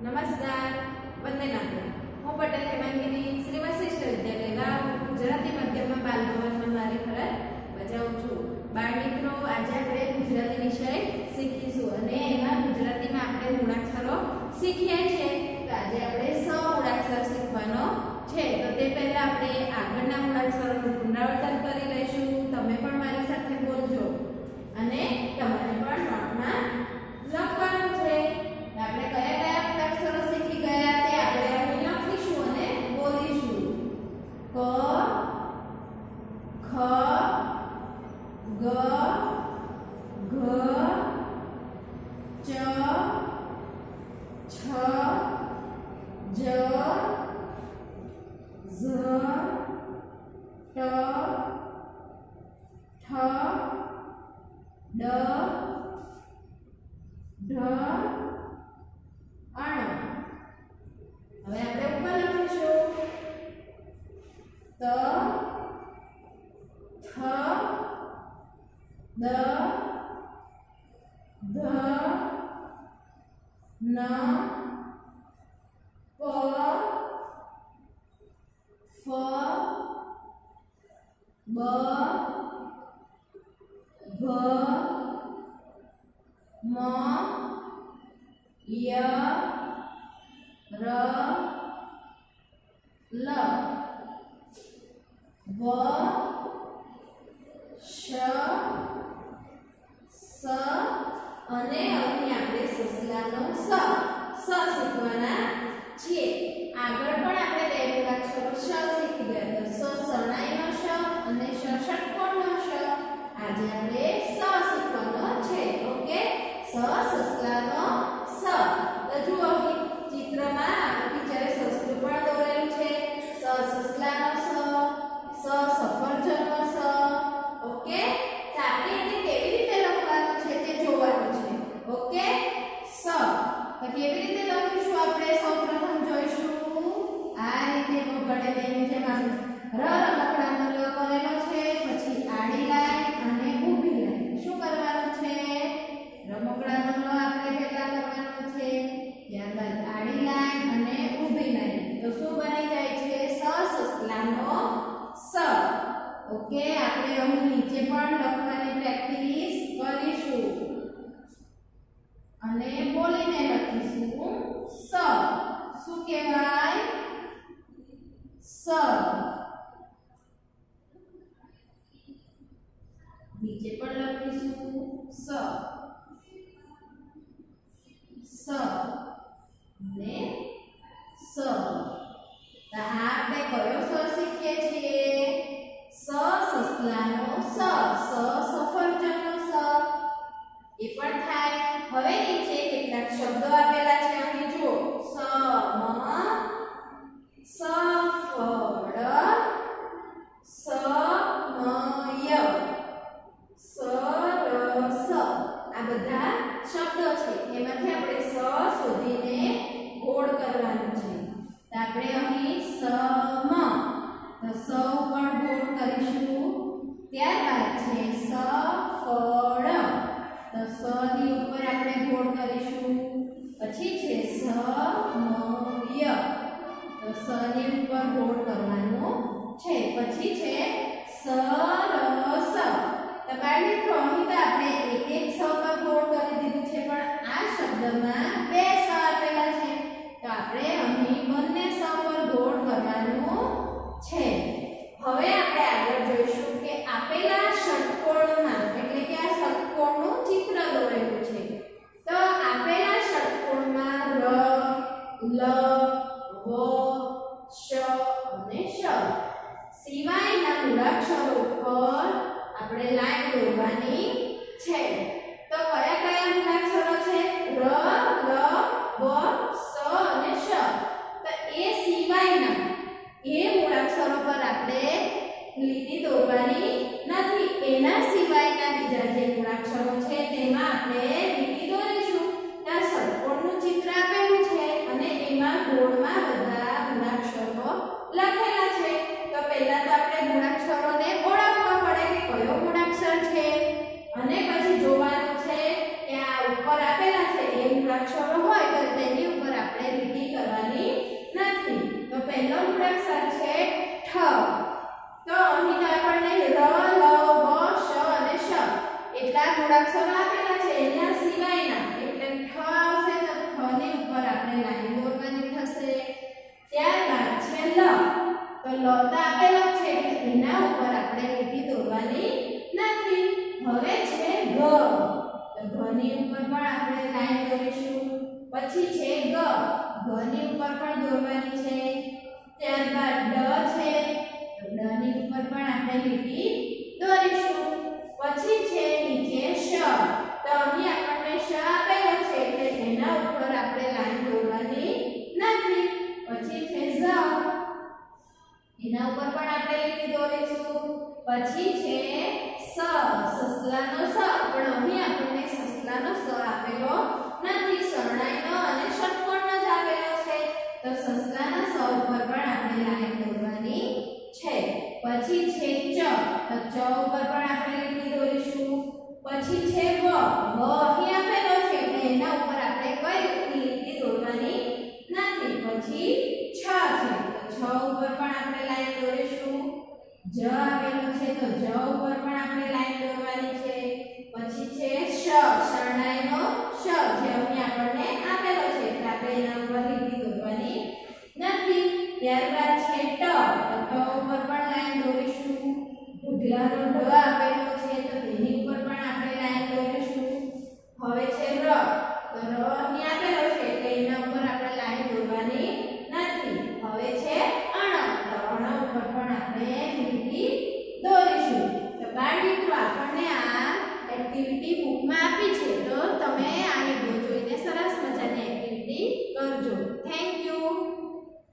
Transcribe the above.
નમસ્કાર વંદના હું પટેલ હેમાંગીની શ્રી વશિષ્ઠ વિદ્યાલયના ગુજરાતી માધ્યમમાં બાલ મારી ફરજ બજાવું છું. બાળ મિત્રો આજે આપણે ગુજરાતી વિષય શીખીશું અને એમાં ગુજરાતીમાં આપણે મૂળાક્ષરો શીખીએ છીએ તો આજે આપણે સ મૂળાક્ષર શીખવાનો છે તો તે પહેલા આપણે આગળના મૂળાક્ષરોનું પુનરાવર્તન કરી લઈશું તમે પણ મારી સાથે બોલજો અને તમારે પણ નોટમાં લખવાનું છે આપણે કયા કયા મૂળાક્ષરો શીખી ગયા તે આપણે અહીં લખીશું અને બોલીશું ક ખ ગ ઘ ચ છ જ ઝ ટ ઠ ડ ઢ અણ હવે આપણે ઉપર લખીશું ત થ દ ધ ન પ ફ બ ભ મ ય ર લ. વ શ સ અને અહીં આપણે સસલાનો સ. સ શીખવાના છીએ. આગળ પણ આપણે બે મૂળાક્ષરો શ શીખી ગયા તો સ શરણાઈનો શ અને શ ષટકોણનો શ આજે આપણે સ શીખવાનો છે. ઓકે? સ સસલાનો કેવી રીતે લખીશું આપણે? સૌપ્રથમ જોઈશું. આ રીતે વડે બેની જેમ આપણે કહેવાય સર નીચે પણ લખીશું સ. ગોળ કરવાનું છે. પછી છે સરસ. બાળ મિત્રો અહીં તો આપણે એક એક સ પર ગોળ કરી દીધું છે, પણ આ શબ્દમાં બે સ આપેલા છે તો આપણે અહીં બંને સ પર ગોળ કરવાનું છે હવે આપણે આગળ જોઈશું કે આપેલા ષટકોણમાં એટલે કે આ ષટકોણનું ચિત્ર દોરેલું છે તો આપેલા ષટકોણમાં ર લ વ શ અને શ સિવાયના મૂળાક્ષરો ઉપર આપણે લાઈન દોરવાની છે તો કયા કયા મૂળાક્ષરો છે? ર, લ, વ, સ અને શ. તો એ સિવાયના એ મૂળાક્ષરો પર આપણે લીટી દોરવાની નથી. એના સિવાયના બીજા જે મૂળાક્ષરો છે, તેમાં આપણે લીટી દોરીશું. ત્યાં ષટ્કોણનું ચિત્ર આપેલું છે અને એમાં ગોળમાં બધા મૂળાક્ષરો લખેલા છે. તો પહેલા તો આપણે મૂળાક્ષરોને ઓળખવા અને પછી જોવાનું છે કે આ ઉપર આપેલા છે, એ મૂળાક્ષરો હોય તો તેની ઉપર આપણે લીટી કરવાની નથી. તો પહેલો મૂળાક્ષર છે ઠ. તો અહીં આપણને ર, લ, વ, શ અને શ એટલા મૂળાક્ષરો આપેલા છે. એના સિવાયના. એટલે ઠ આવશે તો ઠ ની ઉપર આપણે લાઈન પછી છે ગ. ઘની ઉપર પણ દોરવાની છે. ત્યારબાદ ડ છે. ડની ઉપર પણ આપણે લીટી દોરીશું. પછી છે નીચે શ. તો અહીં આપણને શ આપેલો છે. પણ આપણે લાઈન દોરીશું. જ આવેલું છે તો જ ઉપર પણ આપણે લાઈન દોરવાની છે. પછી છે શ, શરણાઈનો શ જે અહીં આપણને આપેલો છે. એટલે આપણે એના ઉપર લીટી દોરવાની નથી. ત્યારબાદ છે ટ ટ ઉપર પણ લાઈન દોરીશું. ઢગલાનો